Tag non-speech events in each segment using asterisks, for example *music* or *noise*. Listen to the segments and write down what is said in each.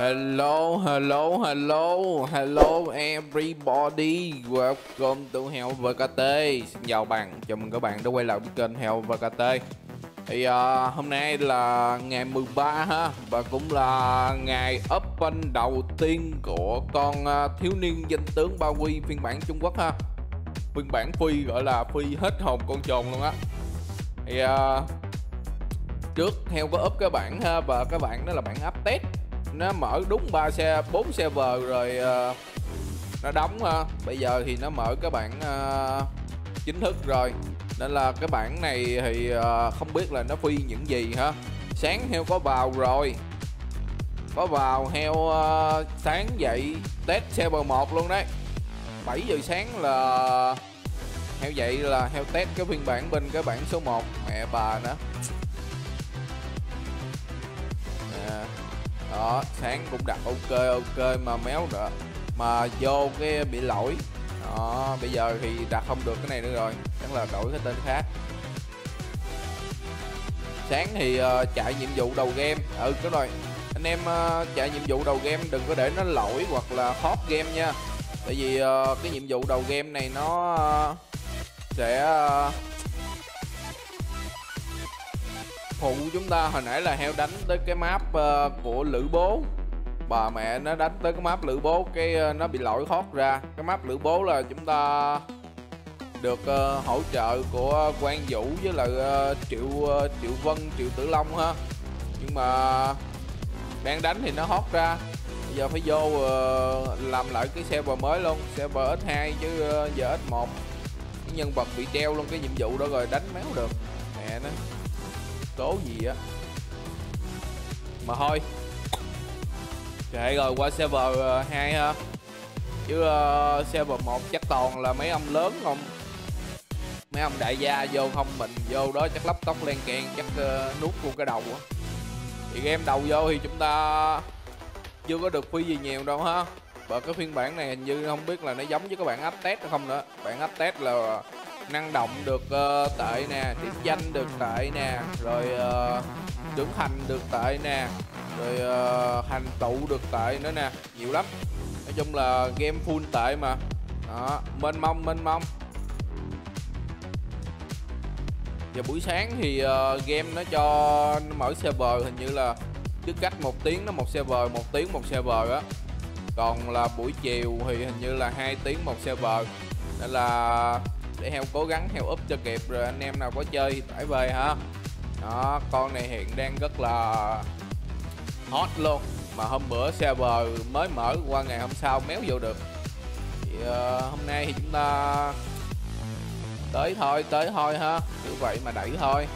Hello, hello, hello, hello everybody. Welcome to Hell VKT Xin chào bạn, chào mừng các bạn đã quay lại với kênh Hell VKT Thì uh, hôm nay là ngày 13 ha Và cũng là ngày open đầu tiên của con uh, thiếu niên danh tướng Ba Quy phiên bản Trung Quốc ha. Phiên bản phi gọi là phi hết hồn con trồn luôn á. Thì uh, trước Heo có up các bạn ha Và các bạn đó là bản update nó mở đúng ba xe bốn xe vờ rồi uh, nó đóng ha bây giờ thì nó mở cái bản uh, ờ, chính thức rồi. Nên là cái bản này thì uh, không biết là nó phi những gì ha sáng heo có vào rồi. Có vào heo uh, sáng dậy test server một luôn đấy. 7 giờ sáng là heo dậy là heo test cái phiên bản bên cái bản số 1 mẹ bà nữa. Đó sáng cũng đặt ok ok mà méo rồi mà vô cái bị lỗi. Đó bây giờ thì đặt không được cái này nữa rồi chắc là đổi cái tên khác. Sáng thì uh, chạy nhiệm vụ đầu game. Ừ cái rồi. Anh em uh, chạy nhiệm vụ đầu game đừng có để nó lỗi hoặc là hot game nha. Tại vì uh, cái nhiệm vụ đầu game này nó uh, sẽ uh, phụ chúng ta hồi nãy là heo đánh tới cái map uh, ờ, của lữ bố. Bà mẹ nó đánh tới cái map lữ bố cái uh, nó bị lỗi thoát ra. Cái map lữ bố là chúng ta được uh, hỗ trợ của quan vũ với lại uh, triệu uh, triệu vân triệu tử long ha. Nhưng mà đang đánh thì nó hót ra. Bây giờ phải vô uh, làm lại cái server mới luôn server x2 chứ uh, giờ x1 cái nhân vật bị treo luôn cái nhiệm vụ đó rồi đánh méo được số gì á? Mà thôi. Kệ rồi qua server ờ, 2 ha. Chứ uh, server 1 chắc toàn là mấy ông lớn không? Mấy ông đại gia vô không mình vô đó chắc lắp tóc len kèn chắc uh, nuốt luôn cái đầu á. Thì game đầu vô thì chúng ta chưa có được phi gì nhiều đâu ha. Bởi cái phiên bản này hình như không biết là nó giống với các bạn update test không nữa. Bạn update test là năng động được uh, tệ nè tiếp danh được tệ nè rồi uh, trưởng thành được tệ nè rồi ờ, uh, hành tụ được tệ nữa nè nhiều lắm. Nói chung là game full tệ mà. Đó mênh mông mênh mông. Giờ buổi sáng thì uh, game nó cho nó mở server hình như là cứ cách một tiếng nó một server một tiếng một server á. Còn là buổi chiều thì hình như là hai tiếng một server. Nên là để heo cố gắng heo up cho kịp rồi anh em nào có chơi thì tải về ha. Đó con này hiện đang rất là hot luôn. Mà hôm bữa server mới mở qua ngày hôm sau méo vô được. Thì uh, hôm nay thì chúng ta tới thôi tới thôi ha. Như vậy mà đẩy thôi.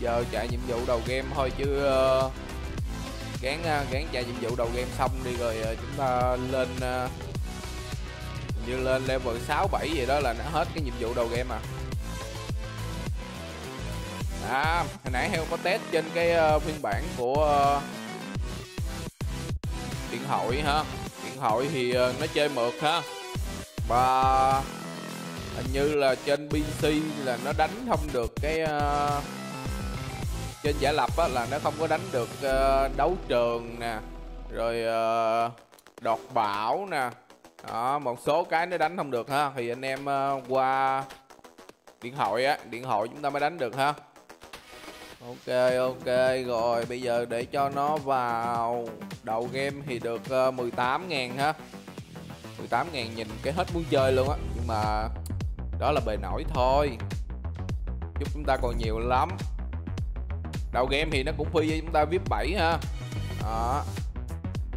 Giờ chạy nhiệm vụ đầu game thôi chứ uh, gán uh, gán chạy nhiệm vụ đầu game xong đi rồi uh, chúng ta lên uh, như lên level 6 7 gì đó là nó hết cái nhiệm vụ đầu game à à hồi nãy heo có test trên cái uh, phiên bản của uh, điện thoại ha điện thoại thì uh, nó chơi mượt ha và hình như là trên pc là nó đánh không được cái uh, trên giả lập á, là nó không có đánh được uh, đấu trường nè rồi uh, đọt bảo nè đó một số cái nó đánh không được ha. Thì anh em uh, qua điện thoại á điện thoại chúng ta mới đánh được ha. Ok ok rồi bây giờ để cho nó vào đầu game thì được ờ, uh, 18 ngàn ha. 18 ngàn nhìn cái hết muốn chơi luôn á. Nhưng mà đó là bề nổi thôi. Chúc chúng ta còn nhiều lắm. Đầu game thì nó cũng phi với chúng ta vip 7 ha. Đó.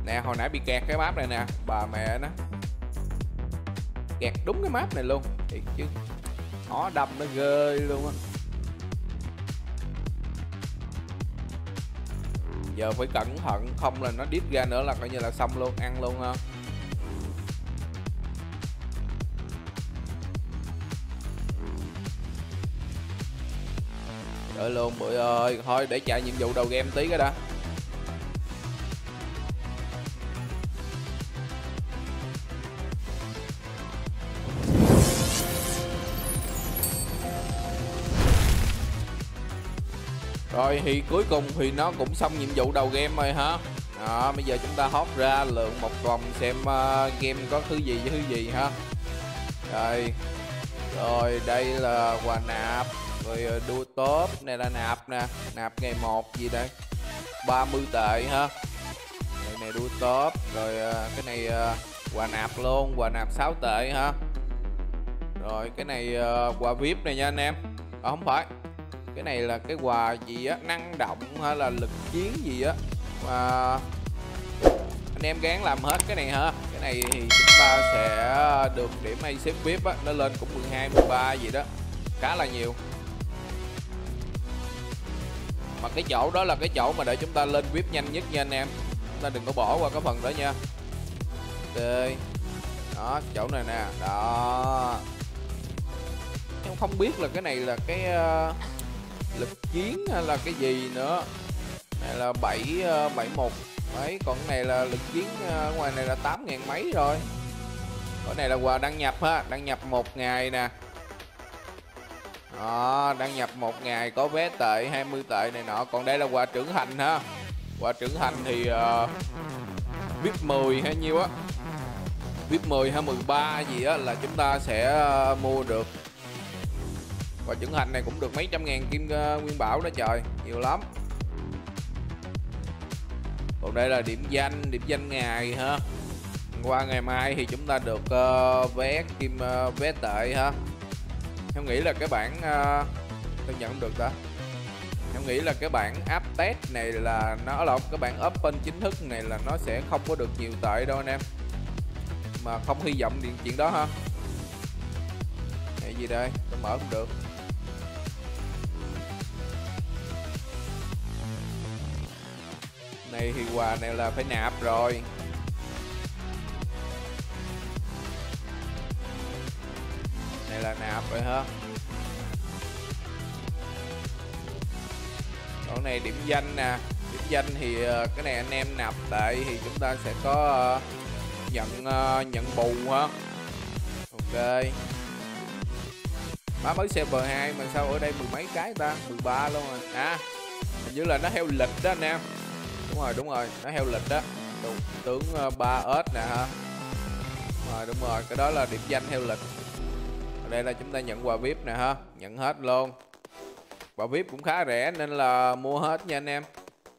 Nè hồi nãy bị kẹt cái map này nè. Bà mẹ nó kẹt đúng cái map này luôn. Thiệt chứ. Nó đâm nó ghê luôn á. Giờ phải cẩn thận, không là nó đít ra nữa là coi như là xong luôn, ăn luôn ha. Đợi luôn, bụi ơi. Thôi, để chạy nhiệm vụ đầu game tí cái đã. Rồi thì cuối cùng thì nó cũng xong nhiệm vụ đầu game rồi hả? Đó bây giờ chúng ta hót ra lượng một vòng xem uh, game có thứ gì với thứ gì ha rồi rồi đây là quà nạp rồi ờ, đua top này là nạp nè nạp ngày một gì đây? 30 tệ ha đây này đua top rồi uh, cái này uh, quà nạp luôn quà nạp 6 tệ ha rồi cái này uh, quà vip này nha anh em. À, không phải cái này là cái quà gì á? Năng động hay là lực chiến gì á? Mà anh em gán làm hết cái này hả? Cái này thì chúng ta sẽ được điểm hay xếp vip á nó lên cũng 12 13 gì đó. Khá là nhiều. Mà cái chỗ đó là cái chỗ mà để chúng ta lên vip nhanh nhất nha anh em. Chúng ta đừng có bỏ qua cái phần đó nha. Ok. Đó chỗ này nè. Đó. Em không biết là cái này là cái uh, lực chiến hay là cái gì nữa? Này là bảy uh, bảy một. Mấy còn cái này là lực chiến ờ, ngoài này là tám ngàn mấy rồi. Cái này là quà đăng nhập ha đăng nhập một ngày nè. Đó, đăng nhập một ngày có vé tệ 20 tệ này nọ. Còn đây là quà trưởng thành ha. Quà trưởng thành thì uh, vip 10 hay nhiêu á? Vip 10 hay 13 gì á là chúng ta sẽ uh, mua được và trưởng thành này cũng được mấy trăm ngàn kim uh, nguyên bảo đó trời nhiều lắm. Còn đây là điểm danh điểm danh ngày ha. Qua ngày mai thì chúng ta được uh, vé kim uh, vé tệ ha. Em nghĩ là cái bản uh, tôi nhận được ta. Em nghĩ là cái bản app test này là nó là cái bản open chính thức này là nó sẽ không có được nhiều tệ đâu anh em. Mà không hy vọng điện chuyện đó ha. Cái gì đây? Tôi mở không được. Này thì quà này là phải nạp rồi. Này là nạp rồi ha còn này điểm danh nè. Điểm danh thì ờ, cái này anh em nạp lại thì chúng ta sẽ có ờ, nhận ờ, nhận bù ha ok. Má mới server 2 mà sao ở đây mười mấy cái ta? 13 luôn rồi. À hình như là nó theo lịch đó anh em đúng rồi đúng rồi. Nó heo lịch đó Đúng, tướng ờ, ba ớt nè ha đúng rồi đúng rồi. Cái đó là điểm danh heo lịch. Ở đây là chúng ta nhận quà vip nè ha nhận hết luôn. Quà vip cũng khá rẻ nên là mua hết nha anh em.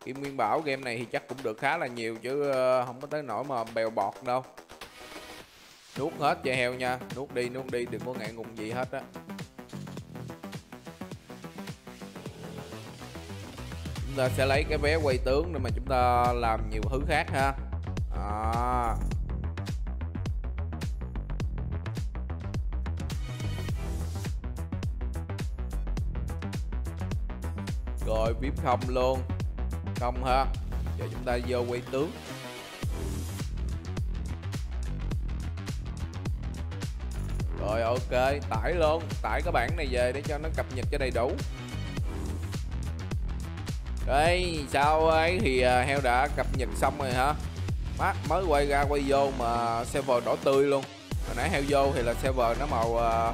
Kim nguyên bảo game này thì chắc cũng được khá là nhiều chứ ờ, không có tới nỗi mà bèo bọt đâu. Nuốt hết cho heo nha. Nuốt đi nuốt đi đừng có ngại ngùng gì hết á. Ta sẽ lấy cái vé quay tướng để mà chúng ta làm nhiều thứ khác ha. À. rồi vip không luôn. Không ha. Giờ chúng ta vô quay tướng. Rồi, ok. Tải luôn. Tải cái bản này về để cho nó cập nhật cho đầy đủ đây sau ấy? Thì à, heo đã cập nhật xong rồi hả? Má, mới quay ra quay vô mà server đỏ tươi luôn. Hồi nãy heo vô thì là server nó màu à,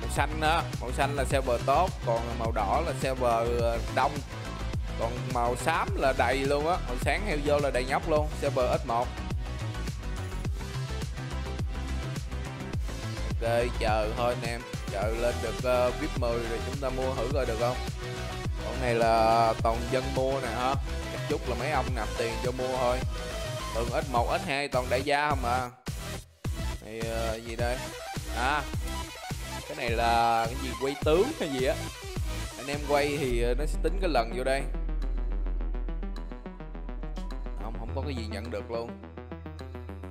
màu xanh á màu xanh là server tốt còn màu đỏ là server à, đông. Còn màu xám là đầy luôn á. Màu sáng heo vô là đầy nhóc luôn server S1 ok chờ thôi anh em. Chờ lên được uh, vip 10 rồi chúng ta mua thử coi được không? Này là toàn dân mua nè ha chắc chút là mấy ông nạp tiền cho mua thôi. Thường S1 S2 toàn đại gia không à. Này uh, gì đây? À cái này là cái gì quay tướng hay gì á? Anh em quay thì ờ, nó sẽ tính cái lần vô đây. Không không có cái gì nhận được luôn.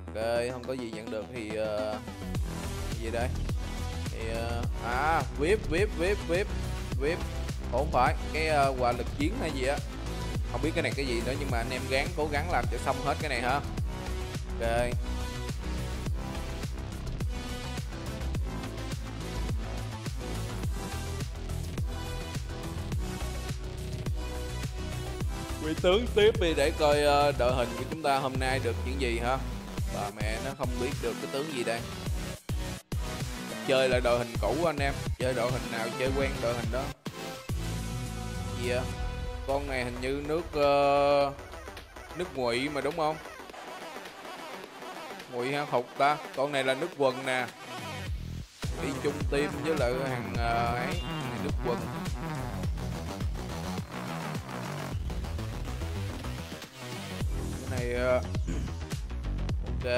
Ok không có gì nhận được thì uh, gì đây? Thì uh, à vip vip vip vip vip không phải cái ờ, uh, quà lực chiến hay gì á. Không biết cái này cái gì nữa nhưng mà anh em gắng cố gắng làm cho xong hết cái này ha ok. Quỷ tướng tiếp đi để coi uh, đội hình của chúng ta hôm nay được những gì ha bà mẹ nó không biết được cái tướng gì đây. Chơi là đội hình cũ anh em chơi đội hình nào chơi quen đội hình đó gì vậy con này hình như nước uh, nước ngụy mà đúng không? Ngụy hả? Hụt ta. Con này là nước quần nè. Đi chung tim với lại hàng uh, ờ, ấy nước quần. Cái này uh, *clears throat* ok.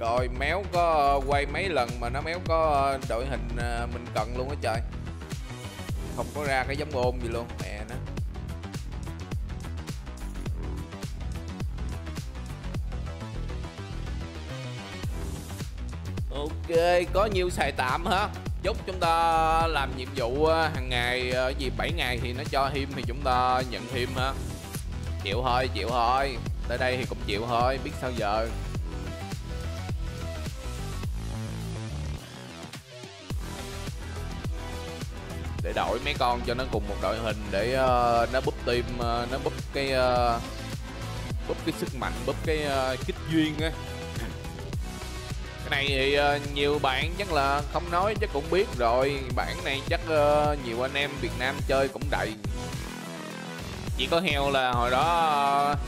Rồi méo có uh, quay mấy lần mà nó méo có uh, đội hình uh, mình cần luôn á trời không có ra cái giống ôm gì luôn, mẹ nó. Ok, có nhiêu xài tạm hả? Chúc chúng ta làm nhiệm vụ ờ, hàng ngày ờ, gì 7 ngày thì nó cho thêm thì chúng ta nhận thêm ha chịu thôi chịu thôi. Tới đây thì cũng chịu thôi, biết sao giờ. Đổi mấy con cho nó cùng một đội hình để uh, nó búp team uh, ờ, nó búp cái uh, búp cái sức mạnh búp cái uh, kích duyên á. Cái này thì uh, nhiều bạn chắc là không nói chắc cũng biết rồi. Bản này chắc uh, nhiều anh em Việt Nam chơi cũng đầy. Chỉ có heo là hồi đó uh,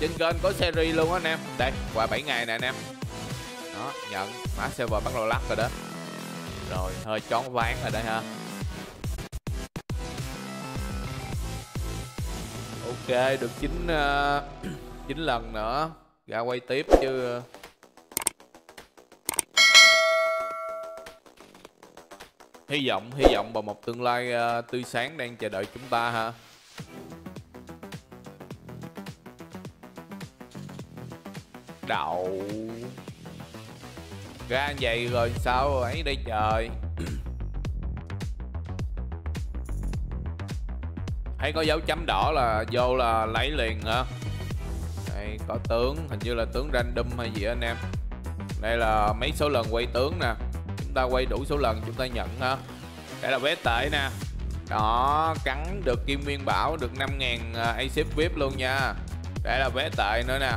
trên kênh có series luôn á anh em. Đây qua 7 ngày nè anh em. Đó nhận. Mã server bắt đầu lắc rồi đó. Rồi hơi chón ván rồi đây ha. Ok được chín uh, *clears throat* chín lần nữa. Ra quay tiếp chứ. Hy vọng hy vọng vào một tương lai uh, tươi sáng đang chờ đợi chúng ta ha. Đậu. Ra vậy rồi sao? Ấy đây trời. Thấy có dấu chấm đỏ là vô là lấy liền hả? Đây có tướng hình như là tướng random hay gì anh em. Đây là mấy số lần quay tướng nè. Chúng ta quay đủ số lần chúng ta nhận ha đây là vé tệ nè. Đó cắn được kim nguyên bảo được 5.000 acip vip luôn nha. Đây là vé tệ nữa nè.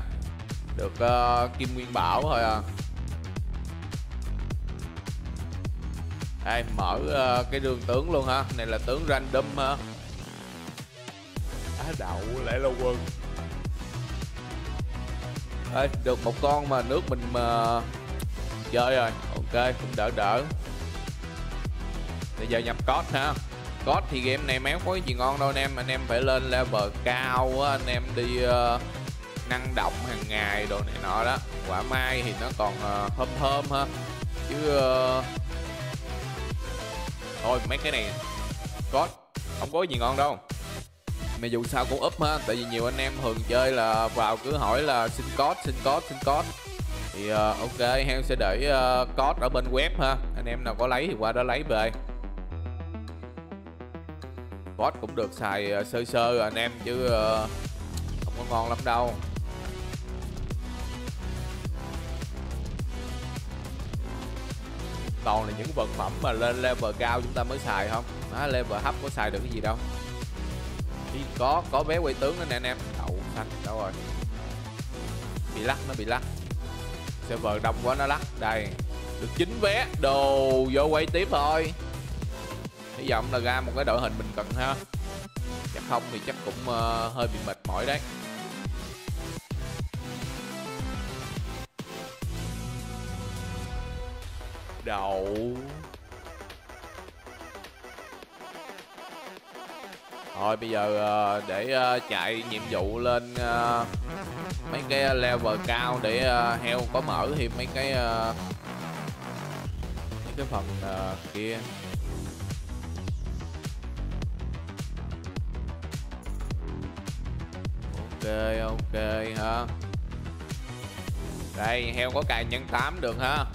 Được uh, kim nguyên bảo thôi à. Đây mở uh, cái đường tướng luôn ha này là tướng random ha đậu lại là quân Ê, được một con mà nước mình mà chơi rồi. Ok cũng đỡ đỡ. Bây giờ nhập code ha. Code thì game này méo có cái gì ngon đâu anh em. Anh em phải lên level cao á anh em đi uh, năng động hàng ngày đồ này nọ đó. Quả mai thì nó còn uh, thơm thơm ha. Chứ uh... thôi mấy cái này. Code không có gì ngon đâu mà dù sao cũng úp ha tại vì nhiều anh em thường chơi là vào cứ hỏi là xin code xin code xin code. Thì uh, ok heo sẽ để uh, code ở bên web ha. Anh em nào có lấy thì qua đó lấy về. Bot cũng được xài uh, sơ sơ anh em chứ uh, không có ngon lắm đâu. Toàn là những vật phẩm mà lên level cao chúng ta mới xài không? À, level thấp có xài được cái gì đâu. Đi, có có vé quay tướng nữa nè anh em. Đậu xanh đâu rồi. Bị lắc nó bị lắc. Server đông quá nó lắc. Đây được chín vé. Đồ vô quay tiếp thôi. Hy vọng là ra một cái đội hình mình cần ha. Chắc không thì chắc cũng uh, hơi bị mệt mỏi đấy. Đậu. Thôi, bây giờ ờ, để ờ, chạy nhiệm vụ lên ờ, mấy cái level cao để heo có mở thêm mấy cái mấy cái phần kia. Ok ok ha đây, heo có cài nhân 8 được ha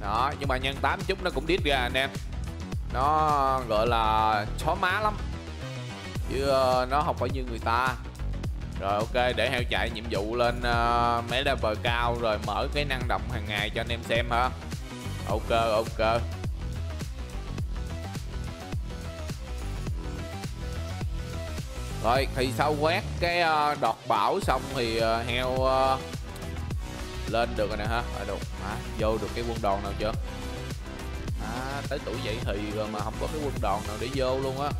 đó, nhưng mà nhân 8 chút nó cũng đít ra anh em. Nó, gọi là, chó má lắm chứ uh, nó không phải như người ta. Rồi ok để heo chạy nhiệm vụ lên ờ, uh, mấy level cao rồi mở cái năng động hàng ngày cho anh em xem ha ok ok. Rồi thì sau quét cái uh, đọt bảo xong thì uh, heo uh, lên được rồi nè ha à, được. À, vô được cái quân đoàn nào chưa? À, tới tuổi vậy thì mà không có cái quân đoàn nào để vô luôn á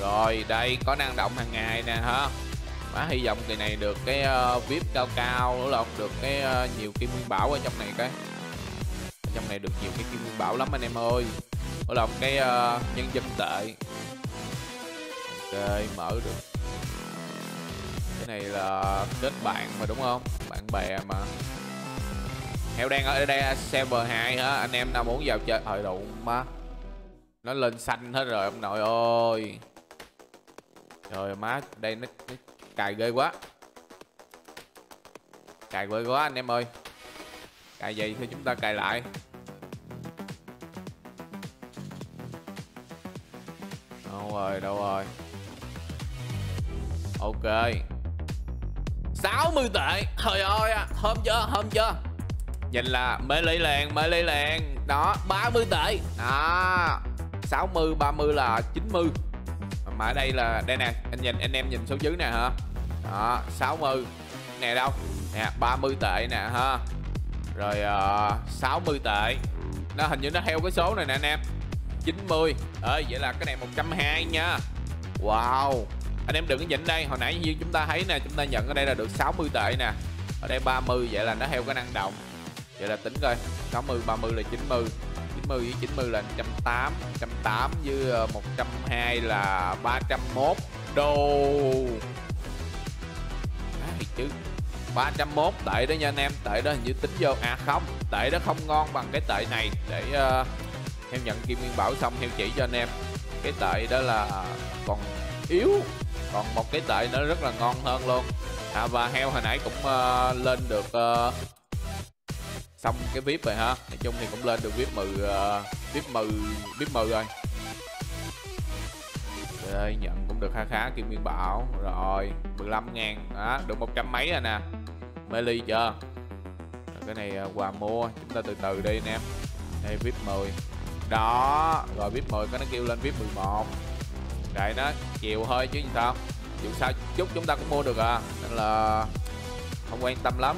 rồi đây có năng động hàng ngày nè hả, má hy vọng kỳ này được cái uh, vip cao cao nữa là được cái uh, nhiều kim nguyên bảo ở trong này cái trong này được nhiều cái kim nguyên bảo lắm anh em ơi. Nữa là cái uh, nhân dân tệ. Ok mở được. Cái này là kết bạn mà đúng không? Bạn bè mà. Heo đang ở đây server 2 hả? Anh em nào muốn vào chơi? Thời đủ má. Nó lên xanh hết rồi ông nội ơi trời má đây nó, nó cài ghê quá. Cài ghê quá anh em ơi. Cài vậy thì chúng ta cài lại. Đâu rồi đâu rồi? Ok. 60 tệ. Trời ơi à, hôm chưa hôm chưa? Nhìn là mới lấy làng mới lấy làng Đó 30 tệ. Đó 60 30 là 90 mà ở đây là đây nè Anh nhìn anh em nhìn số dưới nè hả? Đó 60 Nè đâu? Nè 30 tệ nè ha? Rồi ờ, uh, 60 tệ. Nó hình như nó theo cái số này nè anh em. 90 ơi vậy là cái này 120 nha. Wow. Anh em đừng có nhìn đây. Hồi nãy như chúng ta thấy nè chúng ta nhận ở đây là được 60 tệ nè. Ở đây 30 vậy là nó theo cái năng động. Vậy là tính coi 60 30 là 90 90 với ờ, 90 là 108 108 với 102 là 301 đô. À, chứ 301 tệ đó nha anh em tệ đó hình như tính vô à không tệ đó không ngon bằng cái tệ này. Để uh, theo nhận kim nguyên bảo xong theo chỉ cho anh em. Cái tệ đó là còn yếu còn một cái tệ nó rất là ngon hơn luôn. À, và heo hồi nãy cũng uh, lên được uh, xong cái vip rồi ha. Nói chung thì cũng lên được vip mừ uh, ờ, vip mừ vip mừ rồi. Đây nhận cũng được khá khá kim nguyên bảo. Rồi 15 ngàn. Đó được một trăm mấy rồi nè. Mê ly chưa? Rồi, cái này ờ, quà mua. Chúng ta từ từ đi anh em. Đây vip 10 đó rồi vip 10 có nó kêu lên vip 11 Đại nó chiều hơi chứ sao? Dù sao chút chúng ta cũng mua được à. Nên là không quan tâm lắm.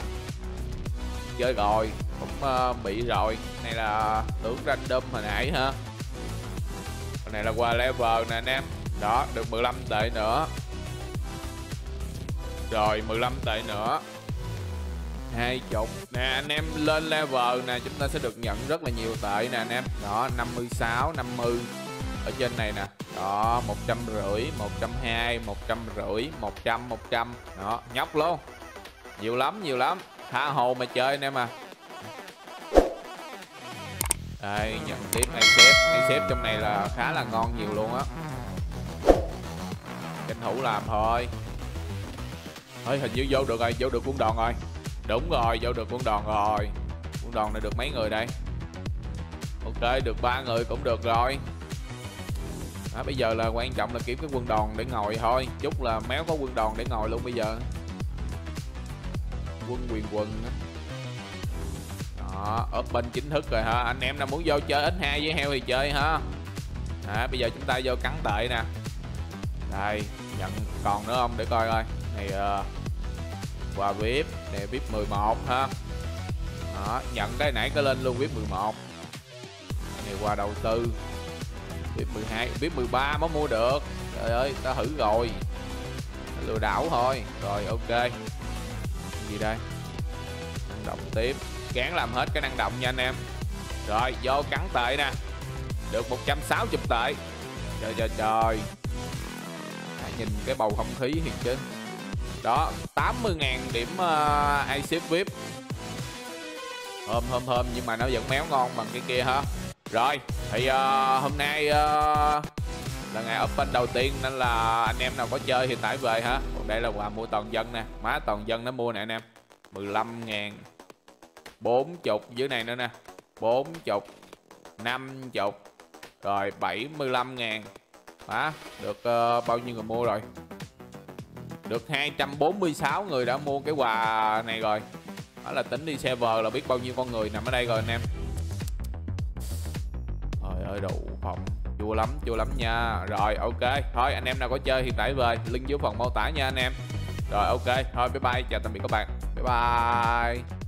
Chơi rồi Cũng uh, bị rồi. Này là tưởng random hồi nãy ha Còn này là qua level nè anh em. Đó được 15 tệ nữa. Rồi 15 tệ nữa. Hai chục. Nè anh em lên level nè chúng ta sẽ được nhận rất là nhiều tệ nè anh em. Đó 56 50 ở trên này nè. Đó một trăm rưỡi một trăm hai một trăm rưỡi một trăm một trăm. Đó nhóc luôn. Nhiều lắm nhiều lắm tha hồ mà chơi anh em à đây nhận tiếp hay xếp. Hay xếp trong này là khá là ngon nhiều luôn á. Tranh thủ làm thôi. Thôi hình như vô được rồi vô được quân đoàn rồi. Đúng rồi vô được quân đoàn rồi. Quân đoàn này được mấy người đây? Ok được ba người cũng được rồi. À, bây giờ là quan trọng là kiếm cái quân đoàn để ngồi thôi. Chút là méo có quân đoàn để ngồi luôn bây giờ quân quyền quần đó open chính thức rồi hả? Anh em nào muốn vô chơi x hai với heo thì chơi ha à, bây giờ chúng ta vô cắn tệ nè. Đây nhận còn nữa không? Để coi coi. Này uh, quà vip này vip 11 ha đó nhận cái nãy có lên luôn vip 11 này quà đầu tư. VIP 12 VIP 13 mới mua được. Trời ơi ta thử rồi. Lừa đảo thôi. Rồi ok gì đây? Năng động tiếp gán làm hết cái năng động nha anh em. Rồi vô cắn tệ nè. Được 160 tệ. Trời trời trời. À, nhìn cái bầu không khí hiện chứ. Đó 80.000 điểm ờ, uh, ship VIP. Hôm hôm hôm nhưng mà nó vẫn méo ngon bằng cái kia ha rồi thì uh, hôm nay uh, là ngày open đầu tiên nên là anh em nào có chơi thì tải về hả? Còn đây là quà mua toàn dân nè. Má toàn dân nó mua nè anh em. 15 ngàn. 40 dưới này nữa nè. 40 50 rồi 75 ngàn. Má được uh, bao nhiêu người mua rồi? Được 246 người đã mua cái quà này rồi. Đó là tính đi server là biết bao nhiêu con người nằm ở đây rồi anh em. Trời ơi đủ phòng chua lắm chua lắm nha. Rồi, ok. Thôi, anh em nào có chơi thì tải về. Link dưới phần mô tả nha, anh em. Rồi, ok. Thôi, bye bye. Chào tạm biệt các bạn. Bye bye.